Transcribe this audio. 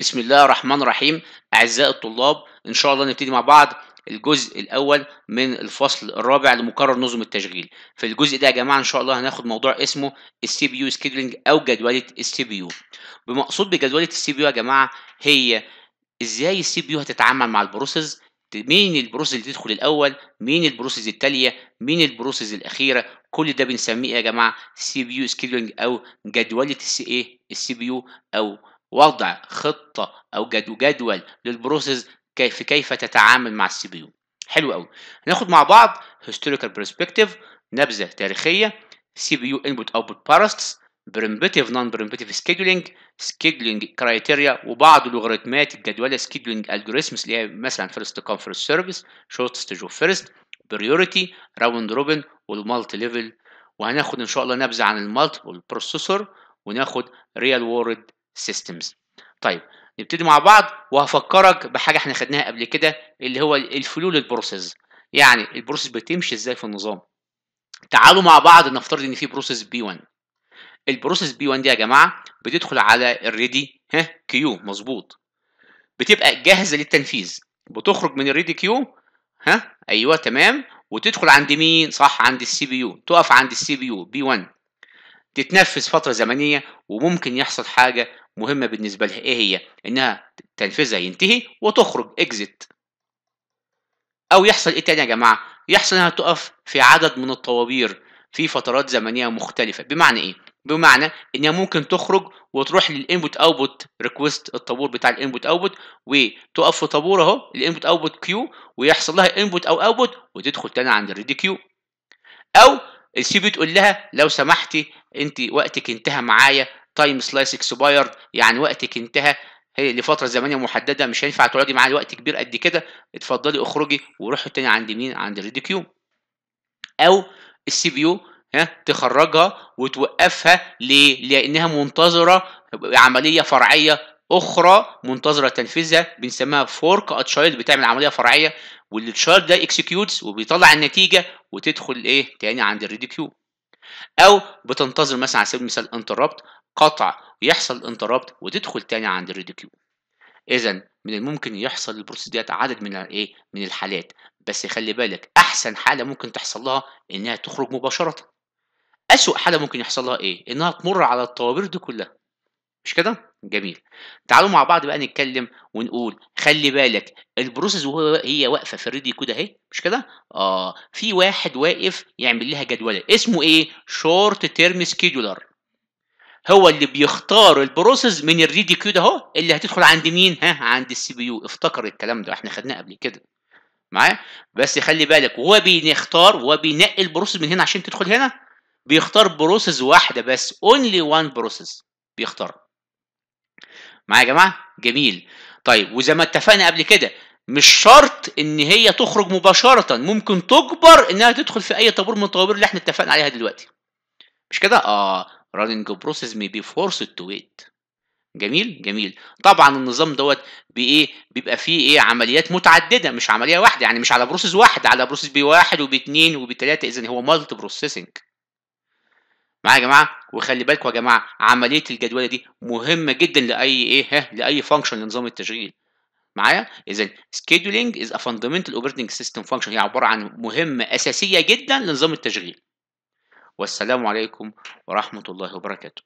بسم الله الرحمن الرحيم. أعزائي الطلاب إن شاء الله نبتدي مع بعض الجزء الأول من الفصل الرابع لمقرر نظم التشغيل. في الجزء ده يا جماعة إن شاء الله هناخد موضوع اسمه ال CPU scheduling أو جدولة ال CPU. بمقصود بجدولة ال CPU يا جماعة هي إزاي ال CPU هتتعامل مع ال process مين ال process اللي تدخل الأول مين ال process التالية مين ال process الأخيرة كل ده بنسميه يا جماعة CPU scheduling أو جدولة ال C إيه ال CPU أو وضع خطة أو جدو جدول لل process كيف كيف تتعامل مع ال CPU. حلو قوي ناخد مع بعض historical perspective نبذة تاريخية CPU input output bursts preemptive non preemptive scheduling scheduling criteria وبعض لوغاريتمات الجدوله scheduling algorithms اللي هي مثلا first come first serve shortest job first priority round robin وال multi level وهناخد إن شاء الله نبذة عن ال multiple processor وناخد real world systems. طيب نبتدي مع بعض وهفكرك بحاجة إحنا خدناها قبل كده اللي هو ال flow لل process. يعني ال process بتمشي إزاي في النظام؟ تعالوا مع بعض نفترض ان في process P 1 ال process P 1 دي يا جماعة بتدخل على ال ready ها queue مظبوط. بتبقى جاهزة للتنفيذ. بتخرج من ال ready queue ها أيوه تمام. وتدخل عند مين؟ صح عند ال CPU. تقف عند ال CPU P 1 تتنفذ فترة زمنية وممكن يحصل حاجة مهمة بالنسبة لها. إيه هي؟ إنها تنفيذها ينتهي وتخرج exit أو يحصل إيه تاني يا جماعة؟ يحصل إنها تقف في عدد من الطوابير في فترات زمنية مختلفة. بمعنى إيه؟ بمعنى إنها ممكن تخرج وتروح لل input output request الطابور بتاع ال input output وتقف في طابور أهو ال input output queue ويحصل لها input أو output وتدخل تاني عند ال ready queue أو ال CPU تقول لها لو سمحتي انت وقتك انتهى معايا time slice expired يعني وقتك انتهى. هي لفترة زمنية محددة مش هينفع تقعدي معايا وقت كبير قد كده. اتفضلي اخرجي وروحي تاني عند مين؟ عند ال ready queue أو ال CPU ها تخرجها وتوقفها ليه؟ لأنها منتظرة عملية فرعية أخرى منتظرة تنفيذها بنسميها fork a child بتعمل عملية فرعية وال child ده executes وبيطلع النتيجة وتدخل إيه تاني عند ال ready queue أو بتنتظر مثلا على سبيل المثال interrupt قطع ويحصل interrupt وتدخل تاني عند ال ready queue اذا من الممكن يحصل ال process ديت عدد من الايه من الحالات بس خلي بالك أحسن حالة ممكن تحصل لها إنها تخرج مباشرة. أسوأ حالة ممكن يحصل لها إيه؟ إنها تمر على الطوابير دي كلها. مش كده؟ جميل. تعالوا مع بعض بقى نتكلم ونقول خلي بالك ال process وهو هي واقفة في ال ready كده أهي مش كده؟ آه في واحد واقف يعمل لها جدولة اسمه إيه؟ short term scheduler هو اللي بيختار ال process من ال ready queue ده أهو اللي هتدخل عند مين؟ ها عند ال CPU. افتكر الكلام ده إحنا خدناه قبل كده. معايا؟ بس خلي بالك وهو بيختار وهو بينقي ال process من هنا عشان تدخل هنا بيختار process واحدة بس only one process بيختار. معايا يا جماعة؟ جميل. طيب وزي ما اتفقنا قبل كده مش شرط إن هي تخرج مباشرة. ممكن تجبر إنها تدخل في أي طابور من الطوابير اللي إحنا اتفقنا عليها دلوقتي. مش كده؟ آه. running process may be forced to wait. جميل؟ جميل. طبعا النظام دوت بإيه؟ بيبقى فيه إيه؟ عمليات متعددة مش عملية واحدة. يعني مش على process واحد. على process P واحد و P اتنين و P تلاته اذا هو multi processing معايا يا جماعة؟ وخلي بالكم يا جماعة عملية الجدولة دي مهمة جدا لأي إيه ها لأي function لنظام التشغيل. معايا؟ اذا scheduling is a fundamental operating system function هي عبارة عن مهمة أساسية جدا لنظام التشغيل. والسلام عليكم ورحمة الله وبركاته.